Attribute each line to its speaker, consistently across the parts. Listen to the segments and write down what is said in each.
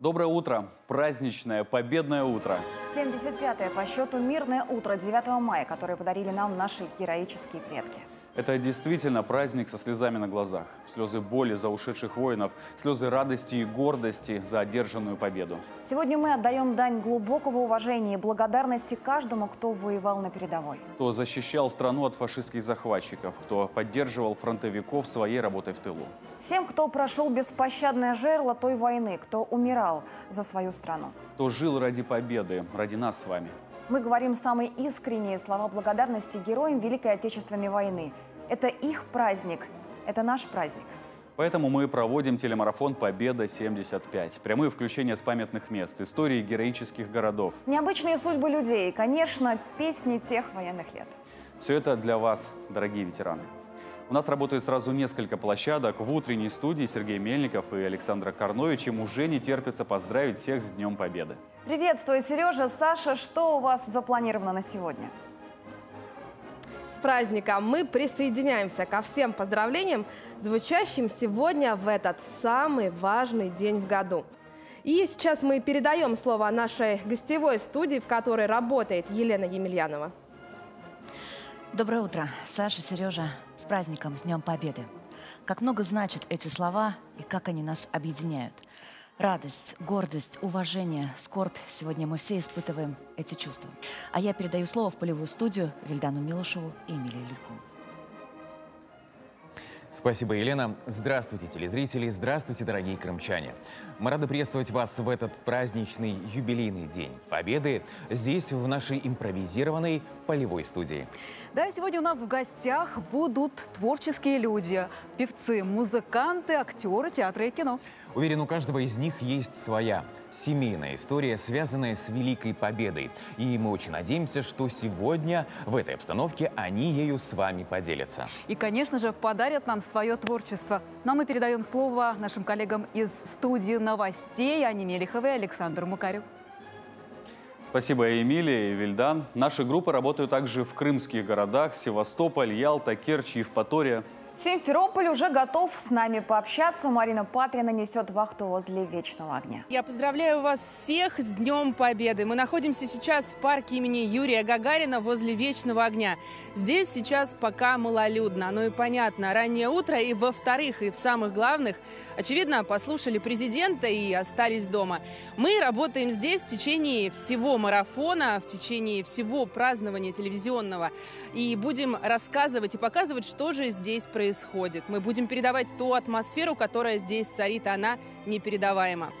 Speaker 1: Доброе утро. Праздничное, победное утро.
Speaker 2: 75-е по счету мирное утро 9 мая, которое подарили нам наши героические предки.
Speaker 1: Это действительно праздник со слезами на глазах. Слезы боли за ушедших воинов, слезы радости и гордости за одержанную победу.
Speaker 2: Сегодня мы отдаем дань глубокого уважения и благодарности каждому, кто воевал на передовой.
Speaker 1: Кто защищал страну от фашистских захватчиков, кто поддерживал фронтовиков своей работой в тылу.
Speaker 2: Всем, кто прошел беспощадное жерло той войны, кто умирал за свою страну.
Speaker 1: Кто жил ради победы, ради нас с вами.
Speaker 2: Мы говорим самые искренние слова благодарности героям Великой Отечественной войны. Это их праздник, это наш праздник.
Speaker 1: Поэтому мы проводим телемарафон «Победа-75». Прямые включения с памятных мест, истории героических городов.
Speaker 2: Необычные судьбы людей, конечно, песни тех военных лет.
Speaker 1: Все это для вас, дорогие ветераны. У нас работают сразу несколько площадок. В утренней студии Сергей Мельников и Александра Карнович. Им уже не терпится поздравить всех с Днем Победы.
Speaker 2: Приветствую, Сережа, Саша. Что у вас запланировано на сегодня?
Speaker 3: С праздником мы присоединяемся ко всем поздравлениям, звучащим сегодня в этот самый важный день в году. И сейчас мы передаем слово нашей гостевой студии, в которой работает Елена Емельянова.
Speaker 4: Доброе утро, Саша, Сережа. С праздником, с Днем Победы. Как много значат эти слова и как они нас объединяют. Радость, гордость, уважение, скорбь. Сегодня мы все испытываем эти чувства. А я передаю слово в полевую студию Вильдану Милошеву и Эмилию Люльку.
Speaker 5: Спасибо, Елена. Здравствуйте, телезрители. Здравствуйте, дорогие крымчане. Мы рады приветствовать вас в этот праздничный юбилейный день Победы здесь, в нашей импровизированной полевой студии.
Speaker 6: Да, сегодня у нас в гостях будут творческие люди, певцы, музыканты, актеры театра и кино.
Speaker 5: Уверен, у каждого из них есть своя семейная история, связанная с Великой Победой. И мы очень надеемся, что сегодня в этой обстановке они ею с вами поделятся.
Speaker 6: И, конечно же, подарят нам свое творчество. Но мы передаем слово нашим коллегам из студии новостей Ане Мелиховой и Александру Мукарю.
Speaker 1: Спасибо, Эмилия и Вильдан. Наши группы работают также в крымских городах Севастополь, Ялта, Керчь, Евпатория –
Speaker 2: Симферополь уже готов с нами пообщаться. Марина Патрина несет вахту возле Вечного огня.
Speaker 7: Я поздравляю вас всех с Днем Победы. Мы находимся сейчас в парке имени Юрия Гагарина возле Вечного огня. Здесь сейчас пока малолюдно. Оно и понятно. Раннее утро и во-вторых, и в самых главных, очевидно, послушали президента и остались дома. Мы работаем здесь в течение всего марафона, в течение всего празднования телевизионного. И будем рассказывать и показывать, что же здесь происходит происходит. Мы будем передавать ту атмосферу, которая здесь царит, она непередаваема.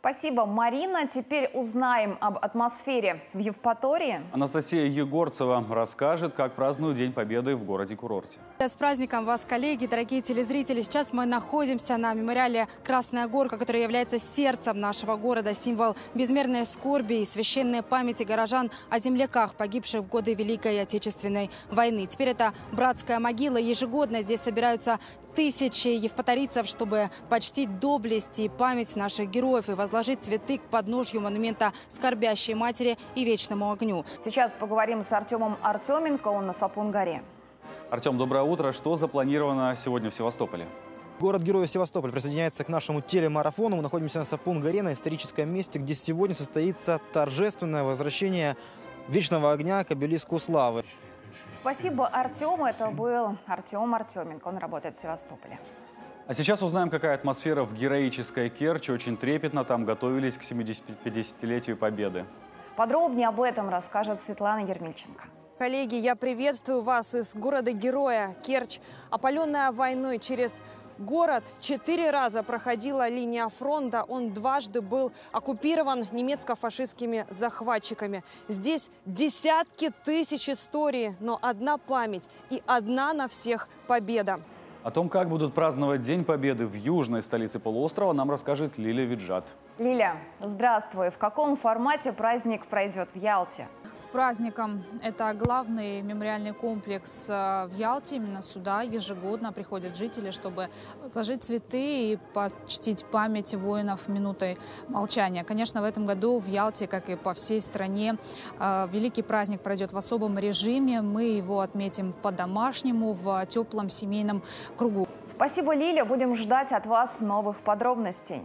Speaker 2: Спасибо, Марина. Теперь узнаем об атмосфере в Евпатории.
Speaker 1: Анастасия Егорцева расскажет, как празднуют День Победы в городе-курорте.
Speaker 8: С праздником вас, коллеги, дорогие телезрители. Сейчас мы находимся на мемориале Красная Горка, который является сердцем нашего города, символ безмерной скорби и священной памяти горожан о земляках, погибших в годы Великой Отечественной войны. Теперь это братская могила. Ежегодно здесь собираются тысячи евпаторийцев, чтобы почтить доблесть и память наших героев и возложить цветы к подножью монумента скорбящей матери и вечному огню.
Speaker 2: Сейчас поговорим с Артемом Артеменко, он на Сапун-горе.
Speaker 1: Артем, доброе утро. Что запланировано сегодня в Севастополе?
Speaker 9: Город-герой Севастополь присоединяется к нашему телемарафону. Мы находимся на Сапун-горе, на историческом месте, где сегодня состоится торжественное возвращение вечного огня к обелиску славы.
Speaker 2: Спасибо Артему. Это был Артем Артеменко. Он работает в Севастополе.
Speaker 1: А сейчас узнаем, какая атмосфера в героической Керчи. Очень трепетно там готовились к 50-летию Победы.
Speaker 2: Подробнее об этом расскажет Светлана Ермильченко.
Speaker 10: Коллеги, я приветствую вас из города-героя Керчь, опаленная войной через Город четыре раза проходила линия фронта. Он дважды был оккупирован немецко-фашистскими захватчиками. Здесь десятки тысяч историй, но одна память и одна на всех победа.
Speaker 1: О том, как будут праздновать День Победы в южной столице полуострова, нам расскажет Лилия Виджат.
Speaker 2: Лиля, здравствуй. В каком формате праздник пройдет в Ялте?
Speaker 11: С праздником. Это главный мемориальный комплекс э, в Ялте. Именно сюда ежегодно приходят жители, чтобы сложить цветы и почтить память воинов минутой молчания. Конечно, в этом году в Ялте, как и по всей стране, э, великий праздник пройдет в особом режиме. Мы его отметим по-домашнему, в теплом семейном кругу.
Speaker 2: Спасибо, Лиля. Будем ждать от вас новых подробностей.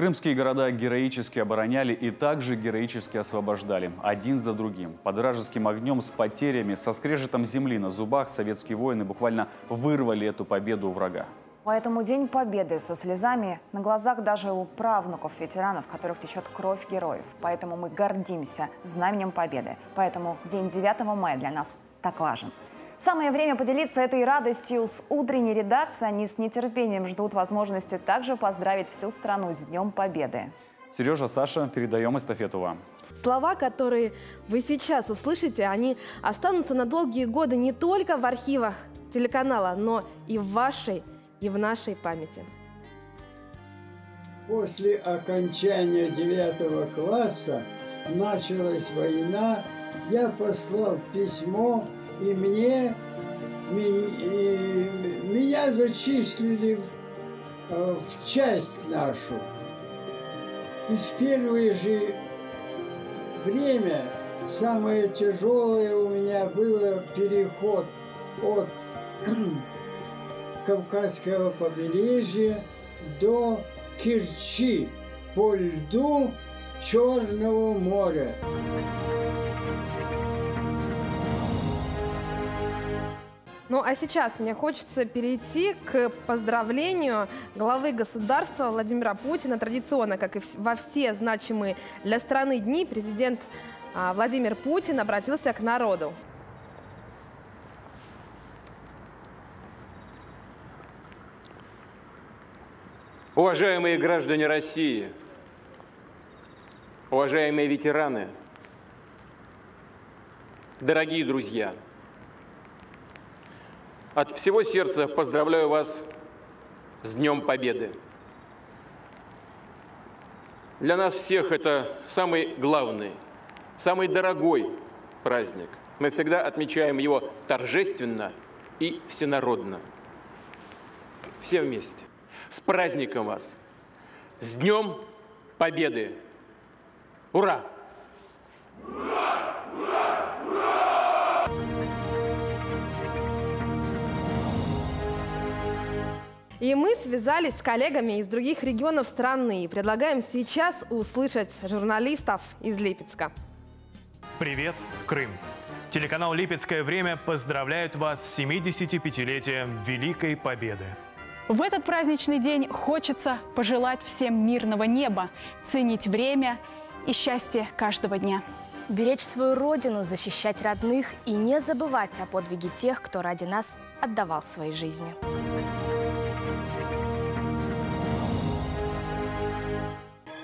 Speaker 1: Крымские города героически обороняли и также героически освобождали, один за другим. Под вражеским огнем с потерями, со скрежетом земли на зубах советские воины буквально вырвали эту победу у врага.
Speaker 2: Поэтому День Победы со слезами на глазах даже у правнуков ветеранов, в которых течет кровь героев. Поэтому мы гордимся знаменем Победы. Поэтому День 9 мая для нас так важен. Самое время поделиться этой радостью с утренней редакцией. Они с нетерпением ждут возможности также поздравить всю страну с Днем Победы.
Speaker 1: Сережа, Саша, передаем эстафету вам.
Speaker 3: Слова, которые вы сейчас услышите, они останутся на долгие годы не только в архивах телеканала, но и в вашей и в нашей памяти.
Speaker 12: После окончания девятого класса началась война. Я послал письмо, и мне меня зачислили в, э, в часть нашу. И в первое же время самое тяжелое у меня было переход от Кавказского побережья до Керчи по льду Черного моря.
Speaker 3: Ну а сейчас мне хочется перейти к поздравлению главы государства Владимира Путина. Традиционно, как и во все значимые для страны дни, президент а, Владимир Путин обратился к народу.
Speaker 13: Уважаемые граждане России, уважаемые ветераны, дорогие друзья, от всего сердца поздравляю вас с Днем Победы. Для нас всех это самый главный, самый дорогой праздник. Мы всегда отмечаем его торжественно и всенародно. Все вместе. С праздником вас! С Днем Победы! Ура!
Speaker 3: Ура! Ура! И мы связались с коллегами из других регионов страны и предлагаем сейчас услышать журналистов из Липецка.
Speaker 14: Привет, Крым! Телеканал «Липецкое время» поздравляет вас с 75-летием Великой Победы.
Speaker 15: В этот праздничный день хочется пожелать всем мирного неба, ценить время и счастье каждого дня.
Speaker 16: Беречь свою родину, защищать родных и не забывать о подвиге тех, кто ради нас отдавал свои жизни.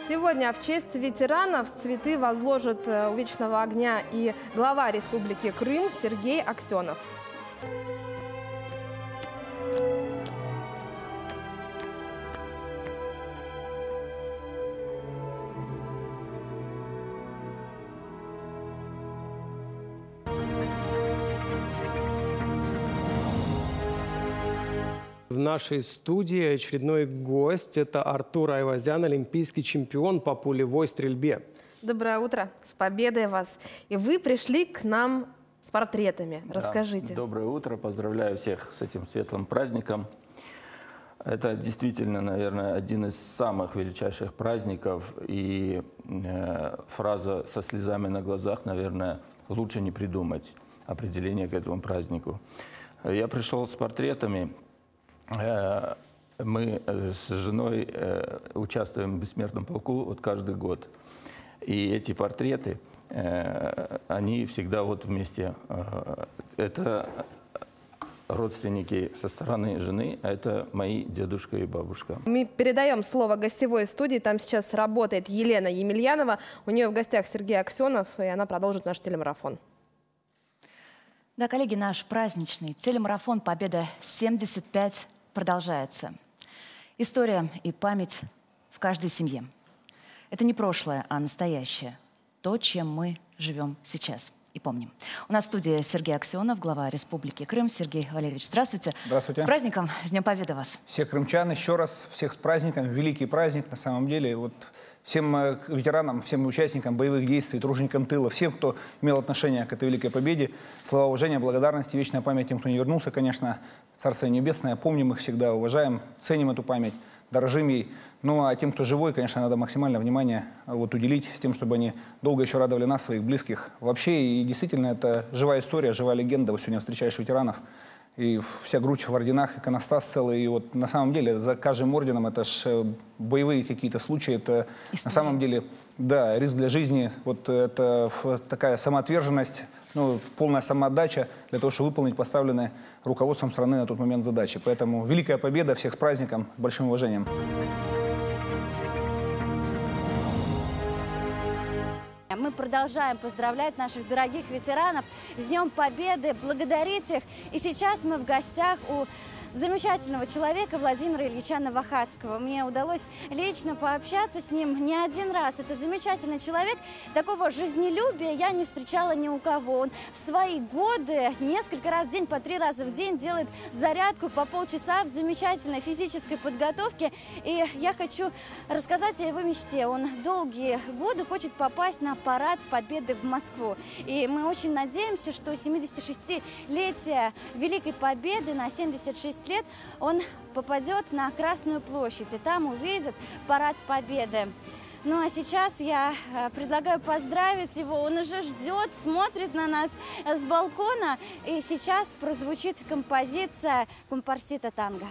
Speaker 3: Сегодня в честь ветеранов цветы возложат э, у Вечного огня и глава Республики Крым Сергей Аксенов.
Speaker 17: В нашей студии очередной гость – это Артур Айвазян, олимпийский чемпион по пулевой стрельбе.
Speaker 3: Доброе утро, с победой вас. И вы пришли к нам с портретами. Расскажите.
Speaker 18: Да, доброе утро, поздравляю всех с этим светлым праздником. Это действительно, наверное, один из самых величайших праздников. И э, фраза «со слезами на глазах», наверное, лучше не придумать определение к этому празднику. Я пришел с портретами, мы э, с женой э, участвуем в бессмертном полку вот каждый год. И эти портреты, они всегда вот вместе. Это родственники со стороны жены, а это мои дедушка и бабушка.
Speaker 3: Мы передаем слово гостевой студии. Там сейчас работает Елена Емельянова. У нее в гостях Сергей Аксенов, и она продолжит наш телемарафон.
Speaker 4: Да, коллеги, наш праздничный телемарафон «Победа 75» продолжается. История и память в каждой семье. Это не прошлое, а настоящее. То, чем мы живем сейчас и помним. У нас в студии Сергей Аксенов, глава Республики Крым. Сергей Валерьевич, здравствуйте.
Speaker 19: Здравствуйте.
Speaker 4: С праздником, с Днем Победы вас.
Speaker 19: Всех крымчан еще раз, всех с праздником. Великий праздник, на самом деле. Вот всем э, ветеранам, всем участникам боевых действий, труженикам тыла, всем, кто имел отношение к этой великой победе. Слова уважения, благодарности, вечная память тем, кто не вернулся, конечно. Царствие Небесное, помним их всегда, уважаем, ценим эту память. дорожим ей. Ну а тем, кто живой, конечно, надо максимальное внимание вот, уделить с тем, чтобы они долго еще радовали нас, своих близких. Вообще, и действительно, это живая история, живая легенда. Вот сегодня встречаешь ветеранов, и вся грудь в орденах, иконостас целый. И вот на самом деле за каждым орденом это же э, боевые какие-то случаи. Это История. на самом деле, да, риск для жизни. Вот это такая самоотверженность, ну, полная самоотдача для того, чтобы выполнить поставленные руководством страны на тот момент задачи. Поэтому великая победа, всех с праздником, с большим уважением.
Speaker 20: Мы продолжаем поздравлять наших дорогих ветеранов с Днем Победы, благодарить их. И сейчас мы в гостях у замечательного человека Владимира Ильича Новохадского. Мне удалось лично пообщаться с ним не один раз. Это замечательный человек. Такого жизнелюбия я не встречала ни у кого. Он в свои годы несколько раз в день, по три раза в день делает зарядку по полчаса в замечательной физической подготовке. И я хочу рассказать о его мечте. Он долгие годы хочет попасть на парад Победы в Москву. И мы очень надеемся, что 76-летие Великой Победы на 76 лет он попадет на Красную площадь, и там увидит парад Победы. Ну а сейчас я э, предлагаю поздравить его. Он уже ждет, смотрит на нас с балкона. И сейчас прозвучит композиция «Компарсита танго».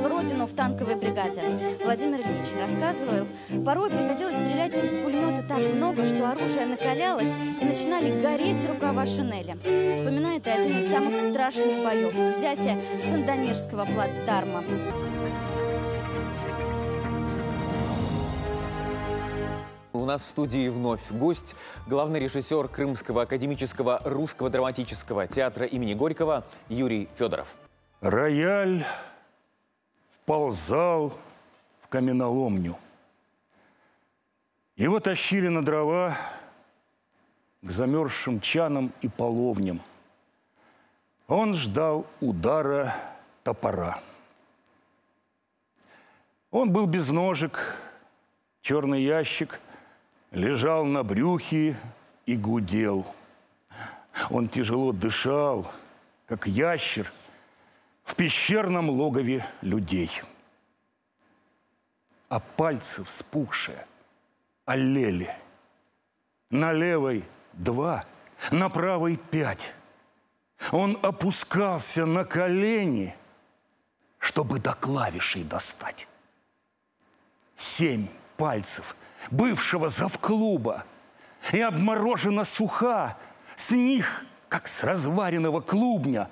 Speaker 20: Защищал родину в танковой бригаде. Владимир Ильич рассказывал, порой приходилось стрелять из пулемета так много, что оружие накалялось и начинали гореть рукава шинели. Вспоминает и один из самых страшных боев – взятие Сандомирского плацдарма.
Speaker 5: У нас в студии вновь гость, главный режиссер Крымского академического русского драматического театра имени Горького Юрий Федоров.
Speaker 21: Рояль вползал в каменоломню. Его тащили на дрова к замерзшим чанам и половням. Он ждал удара топора. Он был без ножек, черный ящик – лежал на брюхе и гудел. Он тяжело дышал, как ящер в пещерном логове людей. А пальцы вспухшие олели. На левой два, на правой пять. Он опускался на колени, чтобы до клавишей достать. Семь пальцев бывшего завклуба, и обморожена суха, с них, как с разваренного клубня,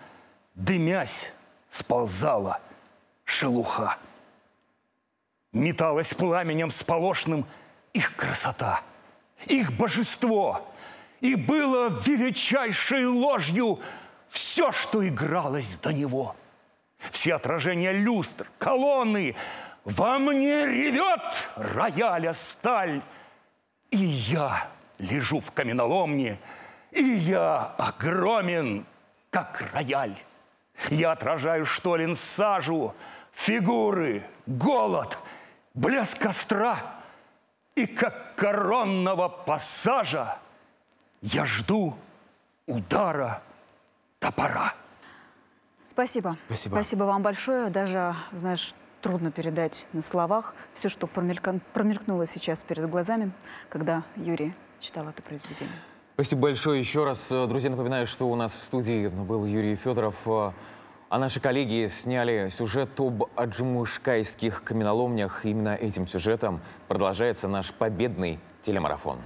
Speaker 21: дымясь, сползала шелуха. Металась пламенем сполошным их красота, их божество, и было величайшей ложью все, что игралось до него. Все отражения люстр, колонны, во мне ревет рояля сталь, и я лежу в каменоломне, и я огромен, как рояль. Я отражаю штолен сажу, фигуры, голод, блеск костра, и как коронного пассажа я жду удара топора.
Speaker 6: Спасибо.
Speaker 5: Спасибо.
Speaker 6: Спасибо вам большое. Даже, знаешь, трудно передать на словах все, что промелькнуло сейчас перед глазами, когда Юрий читал это произведение.
Speaker 5: Спасибо большое еще раз. Друзья, напоминаю, что у нас в студии был Юрий Федоров. А наши коллеги сняли сюжет об аджмушкайских каменоломнях. Именно этим сюжетом продолжается наш победный телемарафон.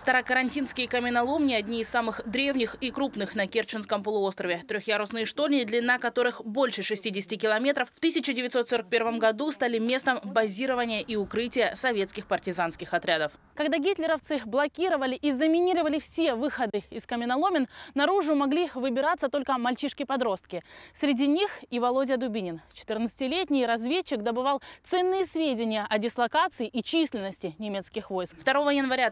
Speaker 22: Старокарантинские каменоломни – одни из самых древних и крупных на Керченском полуострове. Трехъярусные штольни, длина которых больше 60 километров, в 1941 году стали местом базирования и укрытия советских партизанских отрядов.
Speaker 23: Когда гитлеровцы блокировали и заминировали все выходы из каменоломен, наружу могли выбираться только мальчишки-подростки. Среди них и Володя Дубинин. 14-летний разведчик добывал ценные сведения о дислокации и численности немецких войск.
Speaker 22: 2 января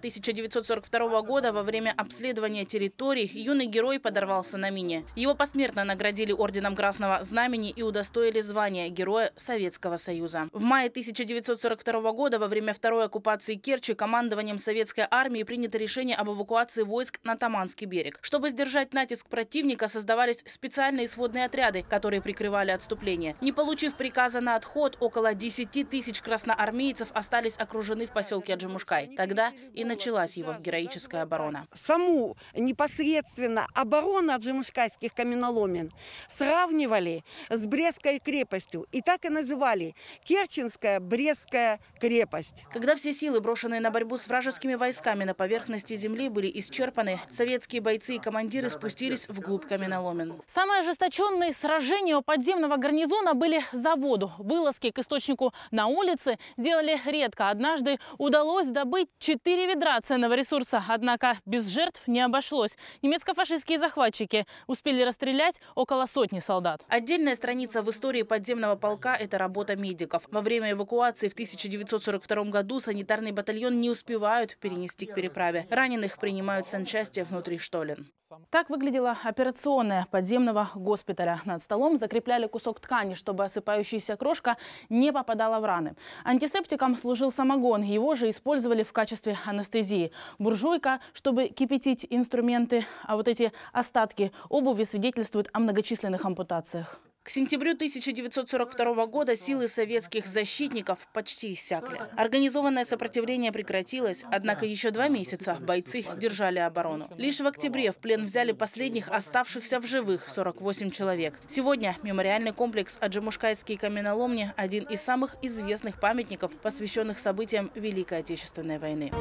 Speaker 22: 1942 года во время обследования территорий юный герой подорвался на мине. Его посмертно наградили орденом Красного Знамени и удостоили звания Героя Советского Союза. В мае 1942 года во время второй оккупации Керчи командованием советской армии принято решение об эвакуации войск на Таманский берег. Чтобы сдержать натиск противника, создавались специальные сводные отряды, которые прикрывали отступление. Не получив приказа на отход, около 10 тысяч красноармейцев остались окружены в поселке Аджимушкай. Тогда и началась его героическая оборона.
Speaker 24: Саму непосредственно оборону Аджимушкайских каменоломен сравнивали с Брестской крепостью. И так и называли Керченская Брестская крепость.
Speaker 22: Когда все силы, брошенные на борьбу с вражескими войсками на поверхности земли, были исчерпаны, советские бойцы и командиры спустились вглубь каменоломен.
Speaker 23: Самые ожесточенные сражения у подземного гарнизона были за воду. Вылазки к источнику на улице делали редко. Однажды удалось добыть 4 ведра ценного ресурса. Однако без жертв не обошлось. Немецко-фашистские захватчики успели расстрелять около сотни солдат.
Speaker 22: Отдельная страница в истории подземного полка – это работа медиков. Во время эвакуации в 1942 году санитарный батальон не успевают перенести к переправе. Раненых принимают санчасти внутри штолен.
Speaker 23: Так выглядела операционная подземного госпиталя. Над столом закрепляли кусок ткани, чтобы осыпающаяся крошка не попадала в раны. Антисептиком служил самогон. Его же использовали в качестве анестезии. Буржуйка, чтобы кипятить инструменты. А вот эти остатки обуви свидетельствуют о многочисленных ампутациях.
Speaker 22: К сентябрю 1942 года силы советских защитников почти иссякли. Организованное сопротивление прекратилось, однако еще два месяца бойцы держали оборону. Лишь в октябре в плен взяли последних оставшихся в живых 48 человек. Сегодня мемориальный комплекс Аджимушкайские каменоломни – один из самых известных памятников, посвященных событиям Великой Отечественной войны.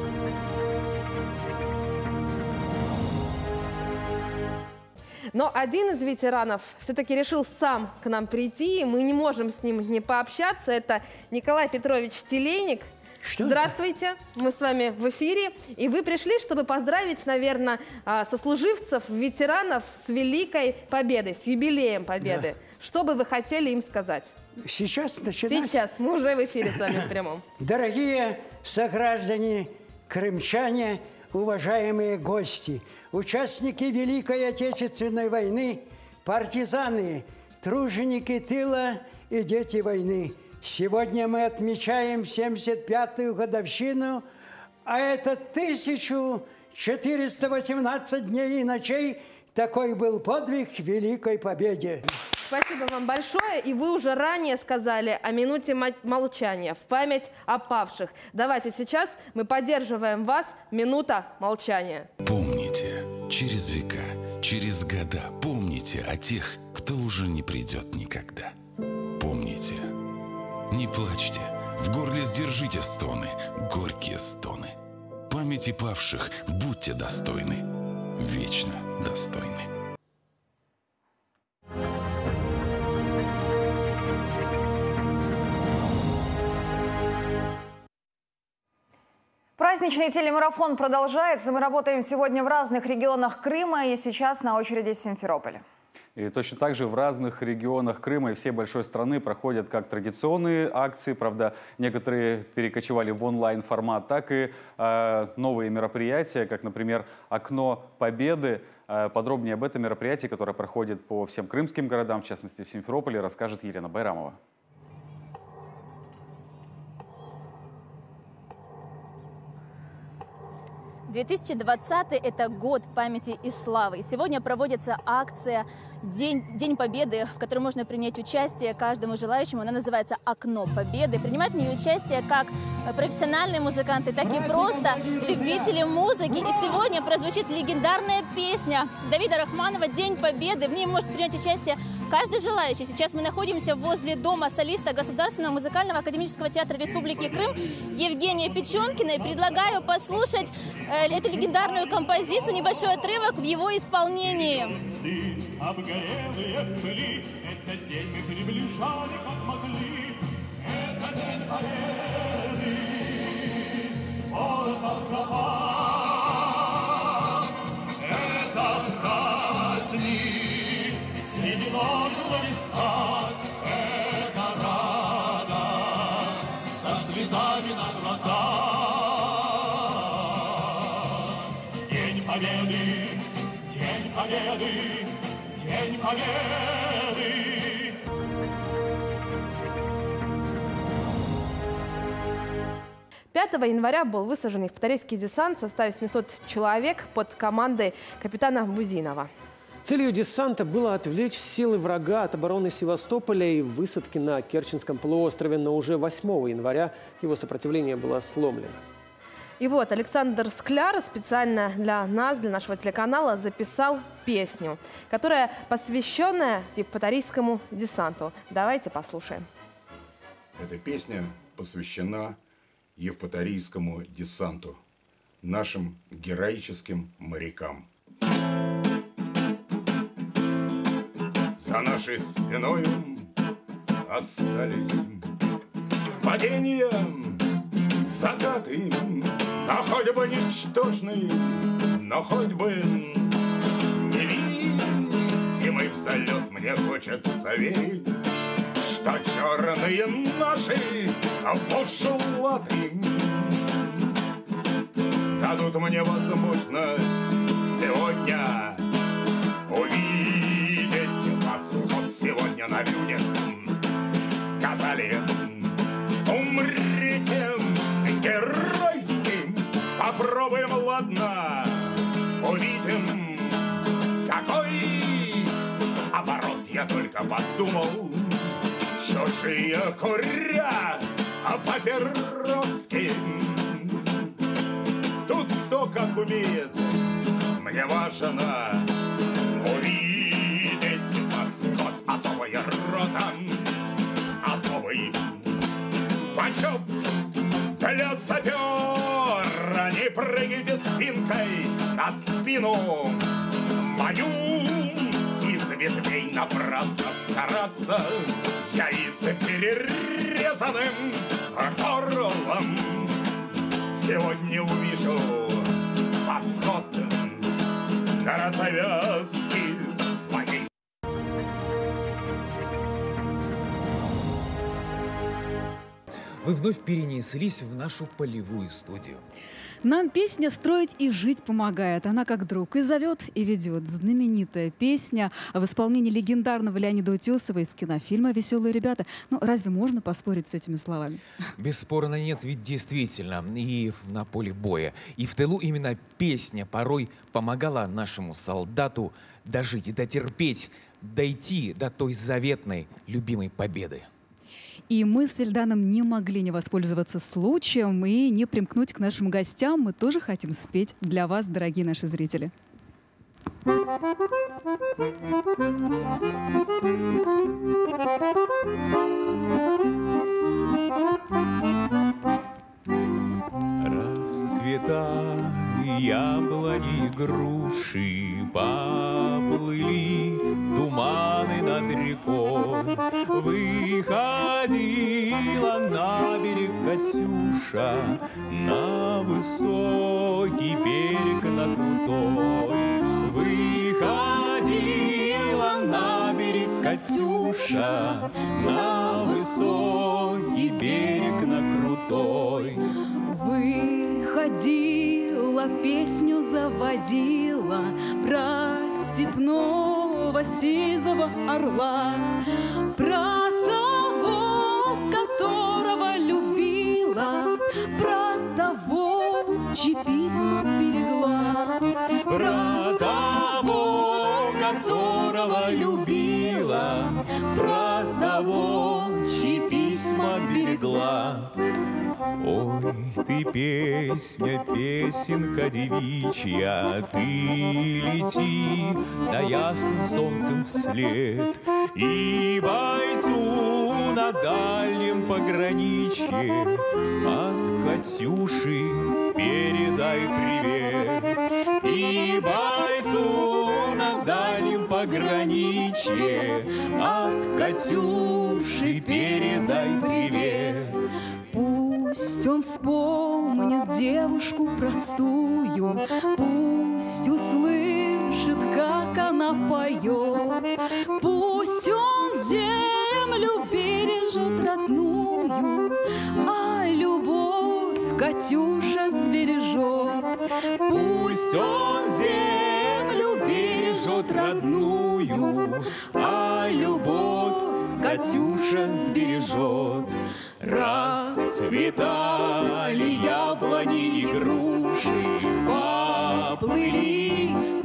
Speaker 3: Но один из ветеранов все-таки решил сам к нам прийти, и мы не можем с ним не пообщаться. Это Николай Петрович Телейник.
Speaker 25: Что
Speaker 3: Здравствуйте, это? мы с вами в эфире, и вы пришли, чтобы поздравить, наверное, сослуживцев, ветеранов с Великой Победой, с юбилеем Победы. Да. Что бы вы хотели им сказать?
Speaker 25: Сейчас начинать?
Speaker 3: Сейчас, мы уже в эфире с вами в прямом.
Speaker 25: Дорогие сограждане, крымчане, уважаемые гости, участники Великой Отечественной войны, партизаны, труженики тыла и дети войны. Сегодня мы отмечаем 75-ю годовщину, а это 1418 дней и ночей. Такой был подвиг Великой Победе.
Speaker 3: Спасибо вам большое. И вы уже ранее сказали о минуте молчания в память о павших. Давайте сейчас мы поддерживаем вас. Минута молчания.
Speaker 26: Помните, через века, через года, помните о тех, кто уже не придет никогда. Помните. Не плачьте, в горле сдержите стоны, горькие стоны. Памяти павших будьте достойны, вечно достойны.
Speaker 2: Праздничный телемарафон продолжается. Мы работаем сегодня в разных регионах Крыма и сейчас на очереди Симферополь.
Speaker 1: И точно так же в разных регионах Крыма и всей большой страны проходят как традиционные акции, правда, некоторые перекочевали в онлайн-формат, так и э, новые мероприятия, как, например, «Окно Победы». Э, подробнее об этом мероприятии, которое проходит по всем крымским городам, в частности в Симферополе, расскажет Елена Байрамова.
Speaker 27: 2020 – это год памяти и славы. Сегодня проводится акция
Speaker 28: день, день Победы, в котором можно принять участие каждому желающему. Она называется «Окно Победы». Принимать в ней участие как профессиональные музыканты, так и просто любители музыки. И сегодня прозвучит легендарная песня Давида Рахманова «День Победы». В ней может принять участие каждый желающий. Сейчас мы находимся возле дома солиста Государственного музыкального академического театра Республики Крым Евгения Печенкина. И предлагаю послушать э, эту легендарную композицию, небольшой отрывок в его исполнении. Это день победы,
Speaker 29: победы.
Speaker 3: 5 января был высажен евпаторийский десант в составе 700 человек под командой капитана Бузинова.
Speaker 17: Целью десанта было отвлечь силы врага от обороны Севастополя и высадки на Керченском полуострове, но уже 8 января его сопротивление было сломлено.
Speaker 3: И вот Александр Скляр специально для нас, для нашего телеканала, записал песню, которая посвященная евпаторийскому десанту. Давайте послушаем.
Speaker 30: Эта песня посвящена Евпаторийскому десанту, нашим героическим морякам. За нашей спиной остались падения, закаты, но хоть бы ничтожный, но хоть бы невидимый взлет мне хочется верить что черные наши пошлаты дадут мне возможность сегодня увидеть восход сегодня на людях. Сказали, умрите попробуем, ладно, увидим, какой оборот я только подумал чужие куря а папироски. Тут кто как умеет, мне важно увидеть восход особой рота, особый почет для сапера. Прыгайте спинкой на спину мою ветвей напрасно стараться. Я и с перерезанным горлом сегодня увижу восход на развязке своей.
Speaker 5: Вы вновь перенеслись в нашу полевую студию.
Speaker 6: Нам песня «Строить и жить» помогает. Она как друг и зовет, и ведет. Знаменитая песня в исполнении легендарного Леонида Утесова из кинофильма «Веселые ребята». Ну, разве можно поспорить с этими словами?
Speaker 5: Бесспорно нет, ведь действительно и на поле боя, и в тылу именно песня порой помогала нашему солдату дожить и дотерпеть, дойти до той заветной любимой победы.
Speaker 6: И мы с Вильданом не могли не воспользоваться случаем и не примкнуть к нашим гостям. Мы тоже хотим спеть для вас, дорогие наши зрители.
Speaker 5: Расцвета яблони, груши поплыли туманы над рекой. Выходила на берег Катюша, на высокий берег на крутой. Выходила на берег Катюша, на высокий берег на крутой.
Speaker 6: Выходила, песню заводила про степного сизого орла, про того, которого любила, про того, чьи письма берегла,
Speaker 5: про того, которого
Speaker 31: любила, про того, чьи письма берегла. Ой, ты песня, песенка девичья, ты лети на ясным солнцем вслед, и бойцу на дальнем пограничье от Катюши передай привет. И бойцу на дальнем пограничье от Катюши передай привет.
Speaker 6: Пусть он вспомнит девушку простую, Пусть услышит, как она поет, Пусть он землю бережет родную, А любовь Катюша сбережет.
Speaker 31: Пусть он землю бережет родную, а любовь Катюша сбережет. Расцветали яблони и груши, поплыли